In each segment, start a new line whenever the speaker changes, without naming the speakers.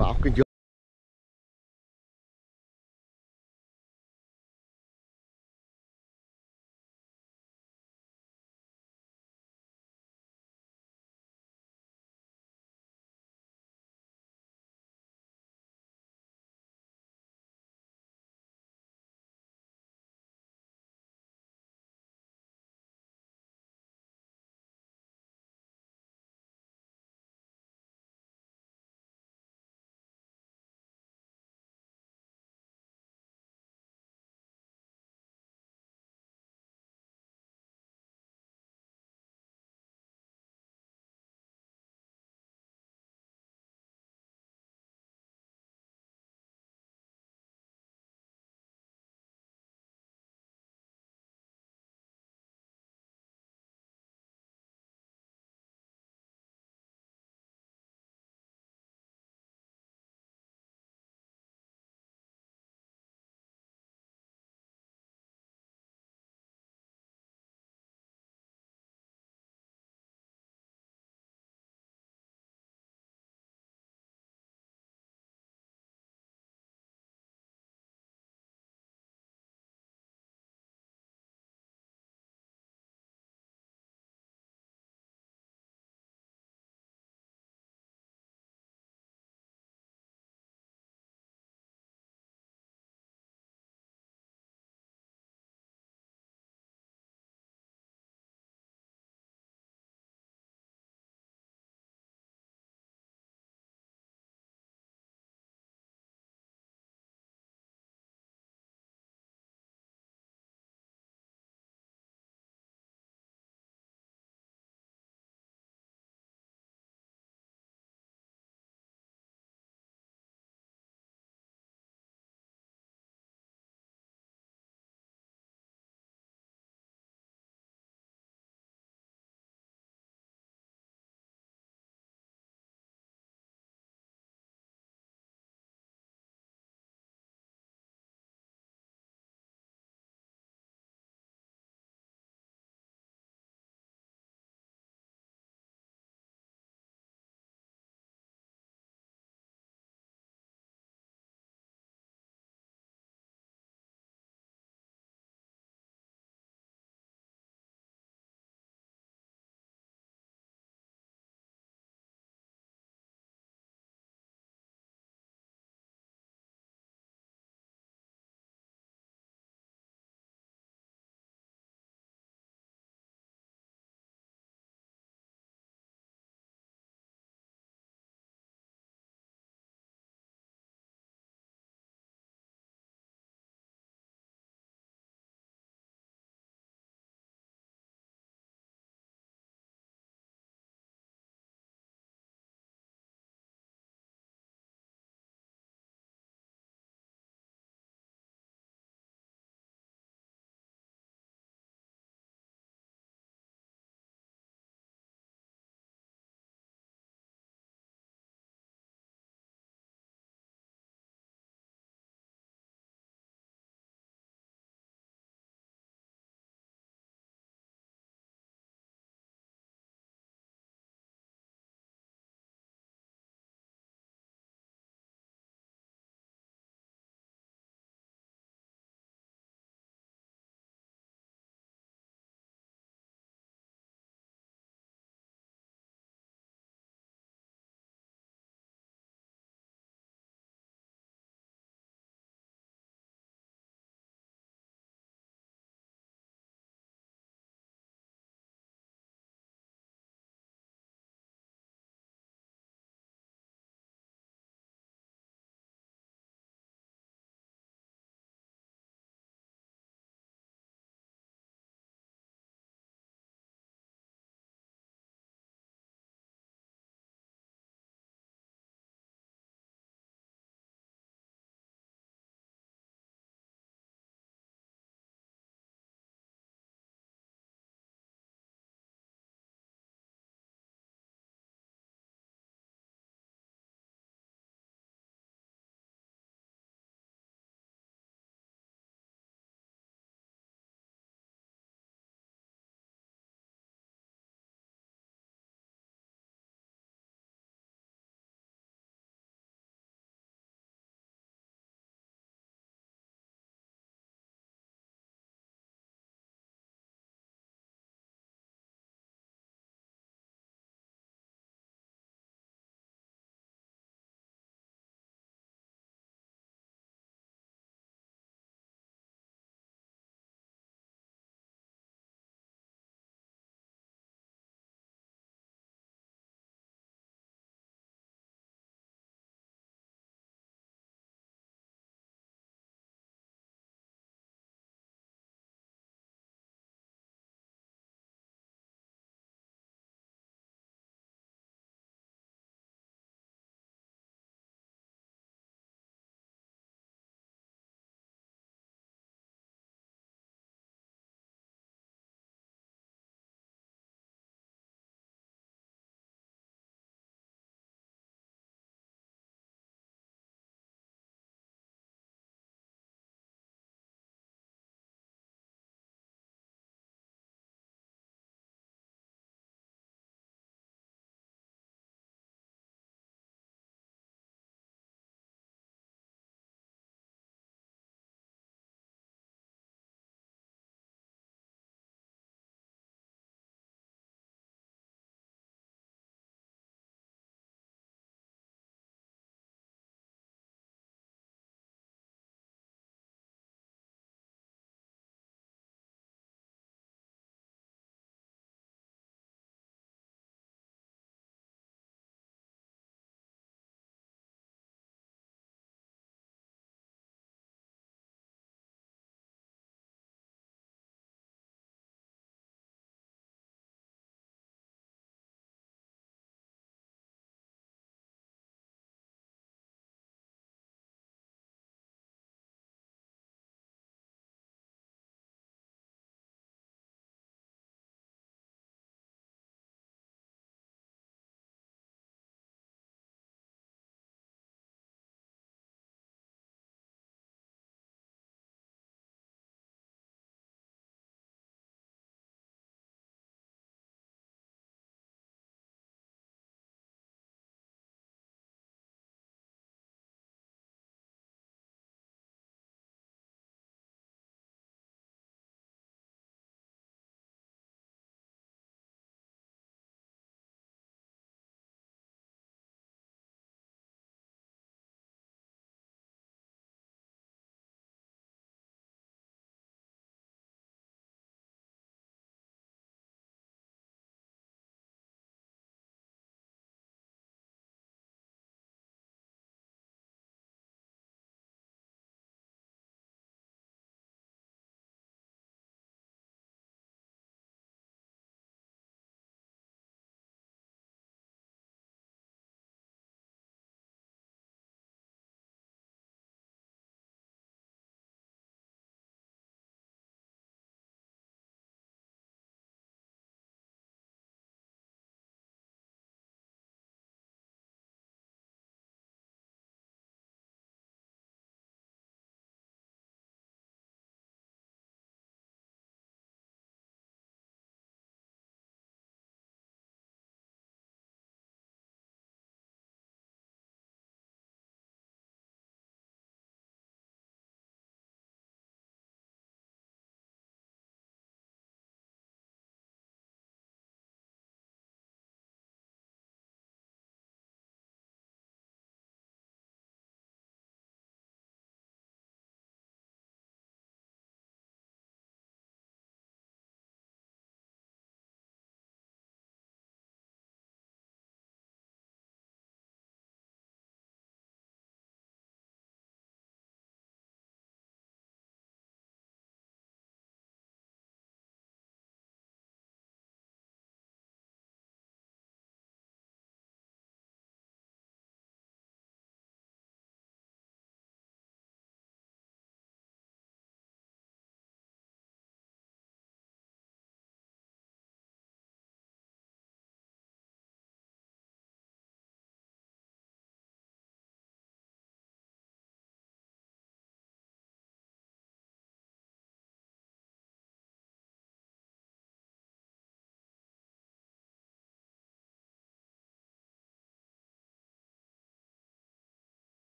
vào auch chưa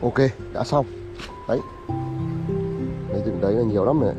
ok đã xong. Đấy. Đấy dựng đấy là nhiều lắm này